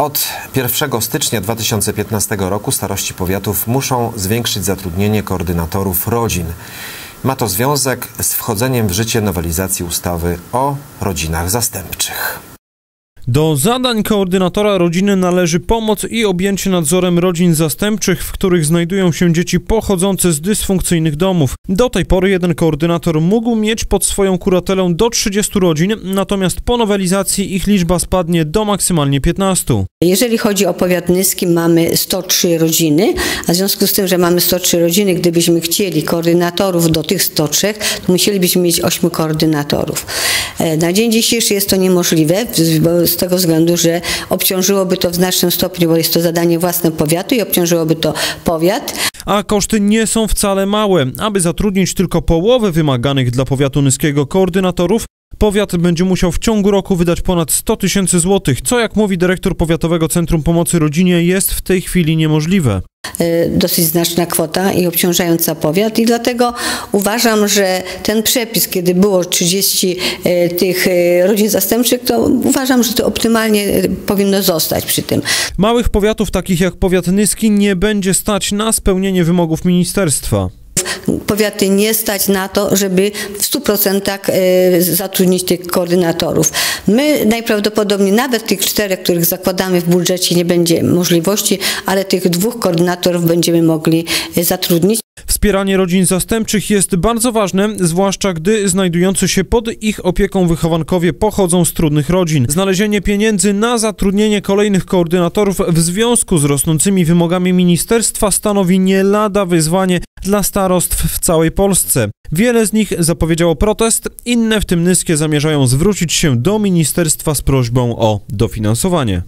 Od 1 stycznia 2015 roku starości powiatów muszą zwiększyć zatrudnienie koordynatorów rodzin. Ma to związek z wchodzeniem w życie nowelizacji ustawy o rodzinach zastępczych. Do zadań koordynatora rodziny należy pomoc i objęcie nadzorem rodzin zastępczych, w których znajdują się dzieci pochodzące z dysfunkcyjnych domów. Do tej pory jeden koordynator mógł mieć pod swoją kuratelą do 30 rodzin, natomiast po nowelizacji ich liczba spadnie do maksymalnie 15. Jeżeli chodzi o powiat nyski, mamy 103 rodziny, a w związku z tym, że mamy 103 rodziny, gdybyśmy chcieli koordynatorów do tych 103, to musielibyśmy mieć 8 koordynatorów. E, Na dzień dzisiejszy jest to niemożliwe, bo z tego względu, że obciążyłoby to w znacznym stopniu, bo jest to zadanie własne powiatu i obciążyłoby to powiat. A koszty nie są wcale małe. Aby zatrudnić tylko połowę wymaganych dla powiatu nyskiego koordynatorów, powiat będzie musiał w ciągu roku wydać ponad 100 tysięcy złotych, co jak mówi dyrektor Powiatowego Centrum Pomocy Rodzinie jest w tej chwili niemożliwe. E, dosyć znaczna kwota i obciążająca powiat i dlatego uważam, że ten przepis, kiedy było 30 e, tych e, rodzin zastępczych, to uważam, że to optymalnie powinno zostać przy tym. Małych powiatów takich jak powiat nyski nie będzie stać na spełnienie wymogów ministerstwa. Powiaty nie stać na to, żeby w 100% e, zatrudnić tych koordynatorów. My najprawdopodobniej nawet tych czterech, których zakładamy w budżecie nie będzie możliwości, ale tych dwóch koordynatorów będziemy mogli e, zatrudnić. Wspieranie rodzin zastępczych jest bardzo ważne, zwłaszcza gdy znajdujący się pod ich opieką wychowankowie pochodzą z trudnych rodzin. Znalezienie pieniędzy na zatrudnienie kolejnych koordynatorów w związku z rosnącymi wymogami ministerstwa stanowi nie lada wyzwanie dla starostw w całej Polsce. Wiele z nich zapowiedziało protest, inne w tym Nyskie zamierzają zwrócić się do ministerstwa z prośbą o dofinansowanie.